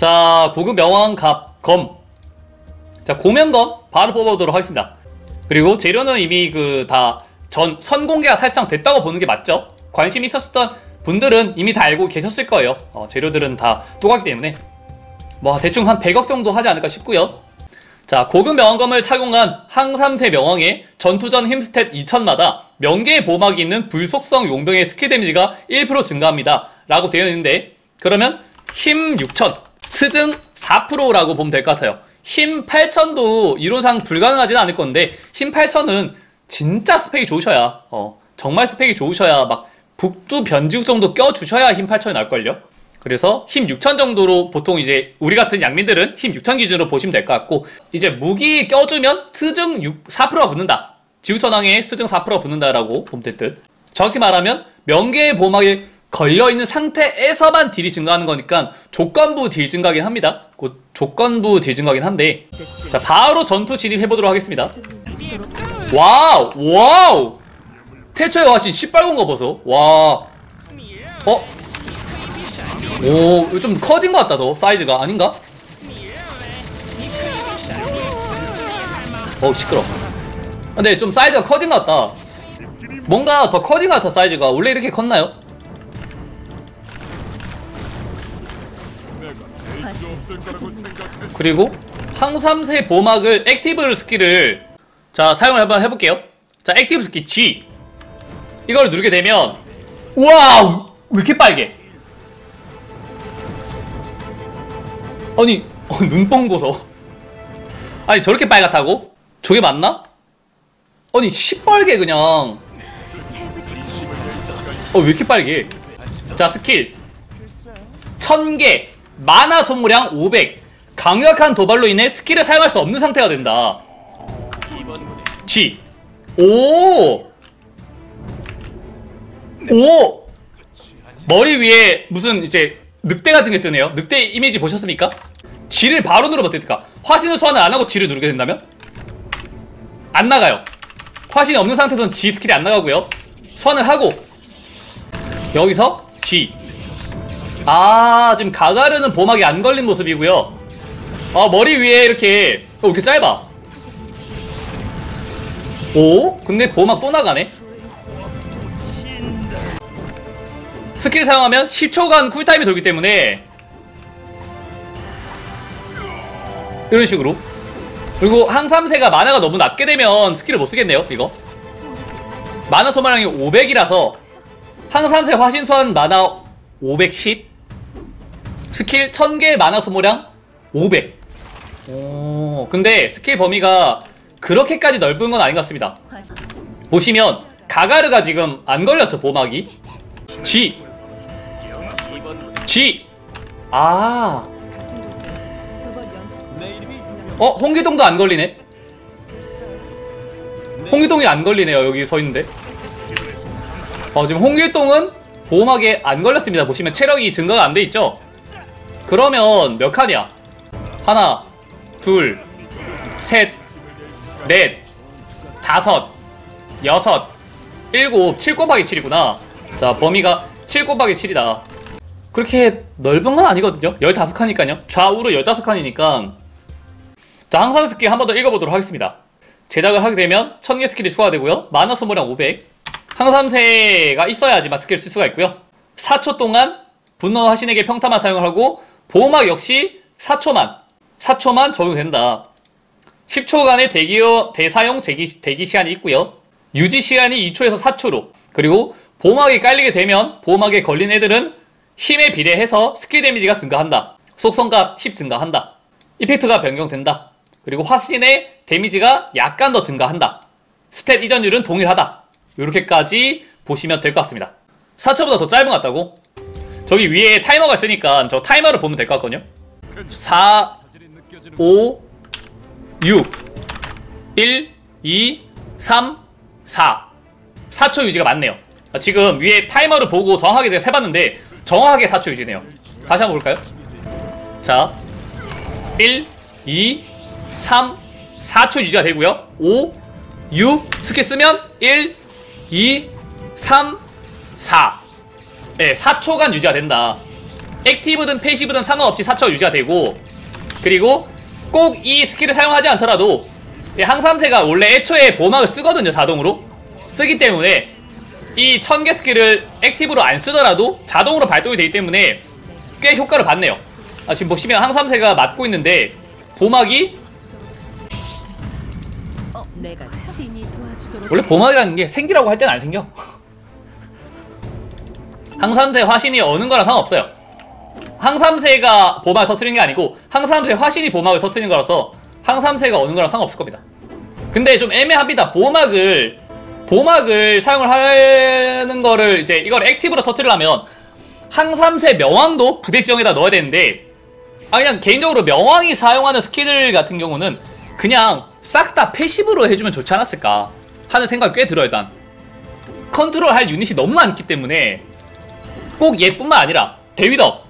자, 고급 명왕갑 검. 자, 고명검 바로 뽑아보도록 하겠습니다. 그리고 재료는 이미 그 다 전 선공개가 사실상 됐다고 보는 게 맞죠? 관심 있었던 분들은 이미 다 알고 계셨을 거예요. 어, 재료들은 다 똑같기 때문에 뭐 대충 한 100억 정도 하지 않을까 싶고요. 자, 고급 명왕검을 착용한 항삼세 명왕의 전투전 힘스탯 2000마다 명계의 보막이 있는 불속성 용병의 스킬 데미지가 1% 증가합니다. 라고 되어 있는데 그러면 힘 6000, 스증 4%라고 보면 될 것 같아요. 힘 8000도 이론상 불가능하지는 않을 건데 힘 8000은 진짜 스펙이 좋으셔야 어 정말 스펙이 좋으셔야 막 북두 변지국 정도 껴주셔야 힘 8000이 나올걸요? 그래서 힘6000 정도로 보통 이제 우리 같은 양민들은 힘6000 기준으로 보시면 될 것 같고 이제 무기 껴주면 스증 6, 4%가 붙는다. 지구천왕에 스증 4%가 붙는다라고 보면 될 듯. 정확히 말하면 명계의 보막에 걸려있는 상태에서만 딜이 증가하는 거니까 조건부 딜 증가긴 합니다. 곧 조건부 딜 증가긴 한데 자 바로 전투 진입해보도록 하겠습니다. 와우 와우 태초의 화신 시뻘건 거 보소 와 어? 오, 좀 커진 것 같다, 더. 사이즈가. 아닌가? 어우, 시끄러. 근데 좀 사이즈가 커진 것 같다. 뭔가 더 커진 것 같아, 사이즈가. 원래 이렇게 컸나요? 그리고 항삼세 보막을 active 스킬을 자 사용을 한번 해볼게요. 자 active 스킬 G. 이걸 누르게 되면 와우! 왜 이렇게 빨개? 아니 어, 눈뽕 보소 아니 저렇게 빨갛다고? 저게 맞나? 아니 시뻘게 그냥. 어 왜 이렇게 빨개? 자 스킬. 1000개 마나 소모량 500 강력한 도발로 인해 스킬을 사용할 수 없는 상태가 된다 G 오! 오! 머리 위에 무슨 이제 늑대 같은 게 뜨네요 늑대 이미지 보셨습니까? G를 바로 누르면 어떻게 될까? 화신을 소환을 안 하고 G를 누르게 된다면? 안 나가요 화신이 없는 상태에서는 G 스킬이 안 나가고요 소환을 하고 여기서 G 아 지금 가가르는 보막이 안 걸린 모습이고요. 아 머리 위에 이렇게 어, 이렇게 짧아. 오? 근데 보막 또 나가네? 스킬 사용하면 10초간 쿨타임이 돌기 때문에. 이런 식으로. 그리고 항삼세가 마나가 너무 낮게 되면 스킬을 못 쓰겠네요 이거. 마나 소모량이 500이라서 항삼세 화신 소환 마나 510 스킬 1000개 마나 소모량 500 오, 근데 스킬 범위가 그렇게까지 넓은 건 아닌 것 같습니다. 보시면 가가르가 지금 안 걸렸죠 보막이? G G 아. 어? 홍기동도 안 걸리네? 홍기동이 안 걸리네요 여기 서 있는데. 어 지금 홍길동은 보호막에 안 걸렸습니다. 보시면 체력이 증가가 안 돼 있죠 그러면 몇 칸이야? 하나 둘 셋 넷 다섯 여섯 일곱 7 곱하기 7이구나. 자 범위가 7 곱하기 7이다. 그렇게 넓은 건 아니거든요? 15칸이니까요. 좌우로 15칸이니까. 자 항삼세 스킬 한 번 더 읽어보도록 하겠습니다. 제작을 하게 되면 1000개 스킬이 추가되고요. 마나 소모량 500 항삼세가 있어야지만 스킬을 쓸 수가 있고요. 4초 동안 분노화신에게 평타만 사용을 하고 보호막 역시 4초만. 4초만 적용된다. 10초간의 대기어, 재사용 대기, 대기 시간이 있고요. 유지 시간이 2초에서 4초로. 그리고 보호막이 깔리게 되면 보호막에 걸린 애들은 힘에 비례해서 스킬 데미지가 증가한다. 속성값 10 증가한다. effect가 변경된다. 그리고 화신의 데미지가 약간 더 증가한다. stat 이전율은 동일하다. 이렇게까지 보시면 될 것 같습니다. 4초보다 더 짧은 것 같다고? 저기 위에 타이머가 있으니까 저 타이머를 보면 될 것 같거든요. 4 5 6 1 2 3 4 4초 유지가 맞네요. 지금 위에 타이머를 보고 정확하게 제가 세봤는데 정확하게 4초 유지네요. 다시 한번 볼까요? 자 1 2 3 4초 유지가 되고요. 5 6 스킬 쓰면 1 2 3 4 네, 4초간 유지가 된다. active든 passive든 상관없이 4초 유지가 되고 그리고 꼭 이 스킬을 사용하지 않더라도 이 항삼세가 원래 애초에 보호막을 쓰거든요 자동으로. 쓰기 때문에 이 천 개 스킬을 active로 안 쓰더라도 자동으로 발동이 되기 때문에 꽤 효과를 받네요. 아, 지금 보시면 항삼세가 맞고 있는데 보호막이 어, 원래 보호막이라는 게 생기라고 할 때는 안 생겨 항삼세 화신이 어는 거랑 상관없어요. 항삼세가 보호막을 터트리는 게 아니고 항삼세 화신이 보호막을 터트리는 거라서 항삼세가 어는 거랑 상관없을 겁니다. 근데 좀 애매합니다. 보호막을 보호막을 사용을 하는 거를 이제 이걸 액티브로 터트리려면 항삼세 명왕도 부대 지정에다 넣어야 되는데 아 그냥 개인적으로 명왕이 사용하는 스킬 같은 경우는 그냥 싹 다 passive로 해주면 좋지 않았을까 하는 생각이 꽤 들어요 일단. 컨트롤 할 유닛이 너무 많기 때문에 꼭 얘뿐만 아니라 대위덕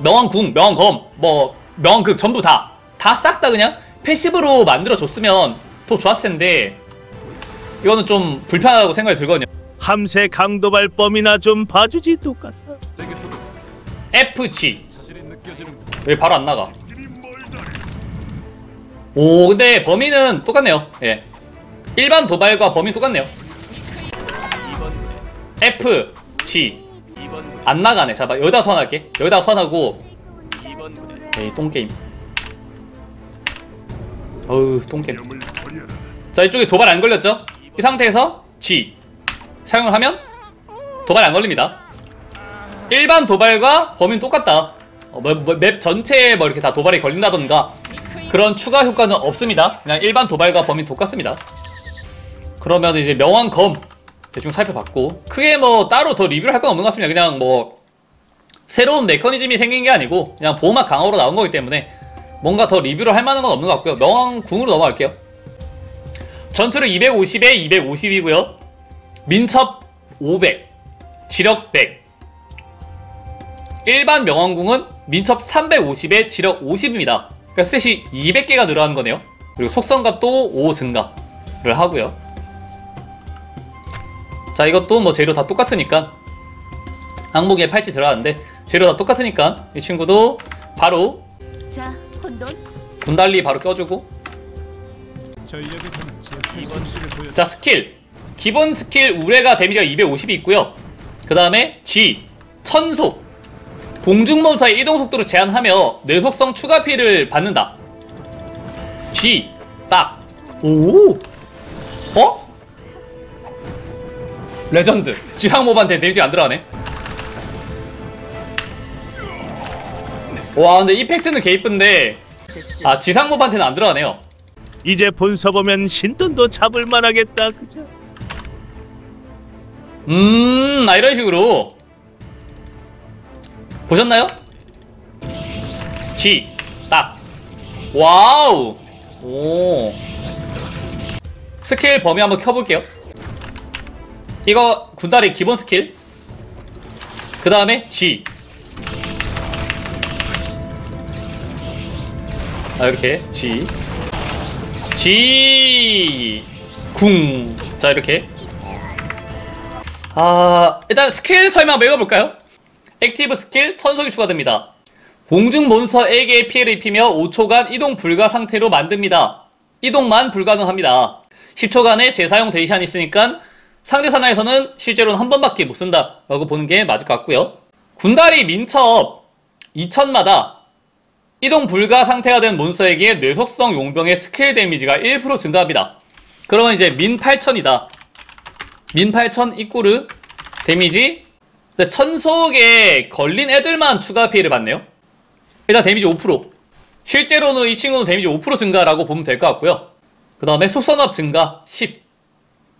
명왕궁, 명왕검, 뭐 명왕극 전부 다 다싹다 그냥 passive로 만들어줬으면 더 좋았을 텐데 이거는 좀 불편하다고 생각이 들거든요. 함세 강도발범이나 좀 봐주지 똑같아. FG 왜 바로 안 나가? 오 근데 범위는 똑같네요. 예. 일반 도발과 범위 똑같네요. F G 안 나가네. 잠깐 여기다 소환할게. 여기다 소환하고 에이 똥게임. 어우 똥게임. 자 이쪽에 도발 안 걸렸죠? 이 상태에서 G. 사용을 하면 도발 안 걸립니다. 일반 도발과 범위는 똑같다. 어, 뭐, 뭐, 맵 전체에 뭐 이렇게 다 도발이 걸린다던가 그런 추가 효과는 없습니다. 그냥 일반 도발과 범위는 똑같습니다. 그러면 이제 명왕검 대충 살펴봤고 크게 뭐 따로 더 리뷰를 할 건 없는 것 같습니다. 그냥 뭐 새로운 메커니즘이 생긴 게 아니고 그냥 보호막 강화로 나온 거기 때문에 뭔가 더 리뷰를 할 만한 건 없는 것 같고요. 명왕궁으로 넘어갈게요. 전투를 250에 250이고요. 민첩 500, 지력 100, 일반 명왕궁은 민첩 350에 지력 50입니다. 그러니까 스탯이 200개가 늘어난 거네요. 그리고 속성값도 5 증가를 하고요. 자 이것도 뭐 재료 다 똑같으니까. 항목에 팔찌 들어가는데 재료 다 똑같으니까 이 친구도 바로 자, 혼돈. 군다리 바로 껴주고. 자 스킬. 기본 스킬 우레가 데미지가 250이 있고요. 그 다음에 G 천속. 공중 몬스터의 이동 속도를 제한하며 뇌속성 추가 피해를 받는다. G 딱. 오! 어? 레전드 지상몹한테 데미지 안 들어가네 와 근데 effect는 개 이쁜데 아 지상몹한테는 안 들어가네요 이제 본서 보면 신돈도 잡을 만 하겠다. 그죠? 음, 아, 이런 식으로. 보셨나요? G, 딱. 와우! 오. 스킬 범위 한번 켜볼게요. 이거 군다리 기본 스킬. 그 다음에 G. 아, 이렇게. G. G. 궁. 자, 이렇게. 아 일단 스킬 설명 한번 읽어볼까요? active 스킬 천속이 추가됩니다. 공중 몬스터 에게 피해를 입히며 5초간 이동 불가 상태로 만듭니다. 이동만 불가능합니다. 10초간의 재사용 대기시간이 있으니까 상제 사냥에서는 실제로는 한 번밖에 못 쓴다 라고 보는 게 맞을 것 같고요. 군다리 민첩 2000마다 이동 불가 상태가 된 몬스터에게 뇌속성 용병의 스킬 데미지가 1% 증가합니다. 그러면 이제 민 8000이다. 민8000 equal 데미지 천속에 걸린 애들만 추가 피해를 받네요 일단 데미지 5% 실제로는 이 친구는 데미지 5% 증가라고 보면 될 것 같고요 그 다음에 속성압 증가 10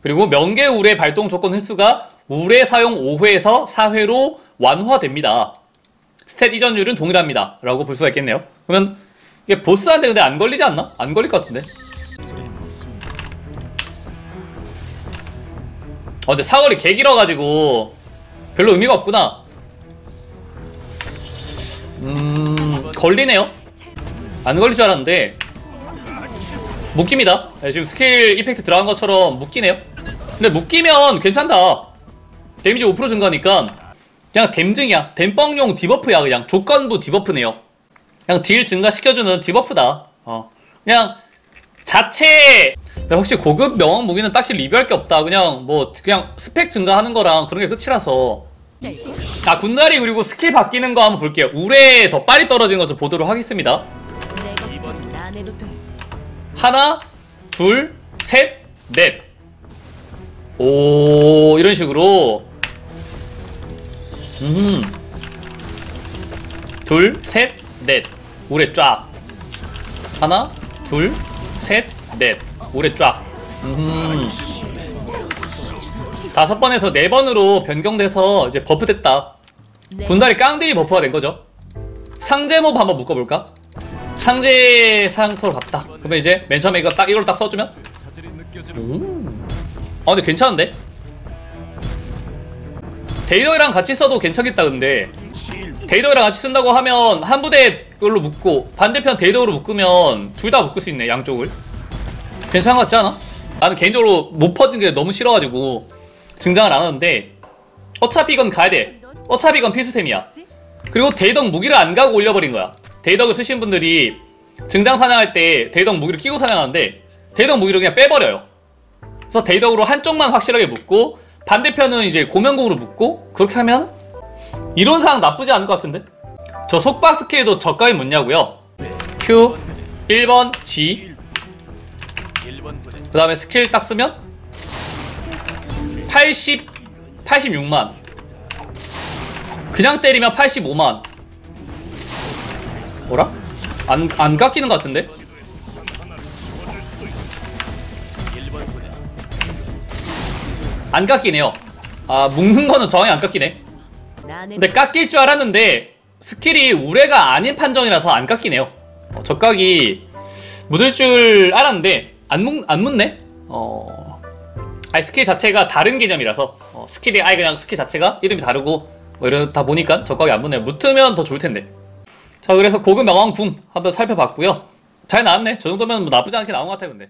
그리고 명계 우레 발동 조건 횟수가 우레 사용 5회에서 4회로 완화됩니다. 스탯 이전율은 동일합니다. 라고 볼 수가 있겠네요. 그러면 이게 보스한테 근데 안 걸리지 않나? 안 걸릴 것 같은데. 어 근데 사거리 개 길어가지고 별로 의미가 없구나. 음... 걸리네요. 안 걸릴 줄 알았는데. 묶입니다. 네, 지금 스킬 이펙트 들어간 것처럼 묶이네요 근데 묶이면 괜찮다 데미지 5% 증가니까 그냥 댐증이야. 댐뻥용 debuff야. 그냥 조건부 debuff네요. 그냥 딜 증가시켜주는 debuff다. 어. 그냥 자체 혹시 고급 명왕 무기는 딱히 리뷰할 게 없다. 그냥 뭐 그냥 스펙 증가하는 거랑 그런 게 끝이라서. 자 군다리 그리고 스킬 바뀌는 거 한번 볼게요. 우레 더 빨리 떨어지는 거좀 보도록 하겠습니다. 하나, 둘, 셋, 넷. 오, 이런 식으로. 음. 둘, 셋, 넷. 우레 쫙. 하나, 둘, 셋, 넷. 우레 쫙. 음. 다섯 번에서 네 번으로 변경돼서 이제 buff 됐다. 내 군다리 깡들이 buff가 된 거죠. 상제 몹 한번 묶어볼까? 상제 상토로 갔다. 그러면 이제 맨 처음에 이거 딱 이걸 딱 써주면. 오. 아 근데 괜찮은데? 데이덕이랑 같이 써도 괜찮겠다 근데 데이덕이랑 같이 쓴다고 하면 한 부대 그걸로 묶고 반대편 데이덕으로 묶으면 둘 다 묶을 수 있네 양쪽을 괜찮은 것 같지 않아? 나는 개인적으로 못 퍼진 게 너무 싫어가지고 증장을 안 하는데 어차피 이건 가야 돼 어차피 이건 필수템이야 그리고 대덕 무기를 안 가고 올려버린 거야. 대덕을 쓰신 분들이 증장 사냥할 때 대덕 무기를 끼고 사냥하는데 대덕 무기를 그냥 빼버려요. 그래서 대덕으로 한쪽만 확실하게 묶고 반대편은 이제 고명공으로 묶고 그렇게 하면 이론상 나쁘지 않을 것 같은데? 저 속박 스킬도 저가에 묻냐고요? Q 1번 G 그 다음에 스킬 딱 쓰면 80 86만 그냥 때리면 85만 뭐라? 안, 안 깎이는 것 같은데? 안 깎이네요. 아 묶는 거는 정확히 안 깎이네. 근데 깎일 줄 알았는데 스킬이 우레가 아닌 판정이라서 안 깎이네요. 어, 적각이 묻을 줄 알았는데 안, 묻, 안 묻네? 어... 아니 스킬 자체가 다른 개념이라서 어, 스킬이 아예 그냥 스킬 자체가 이름이 다르고 뭐 이러다 보니까 적각이 안 묻네요. 묻으면 더 좋을 텐데. 자 그래서 고급 명왕 궁 한번 살펴봤고요. 잘 나왔네. 저 정도면 뭐 나쁘지 않게 나온 것 같아요 근데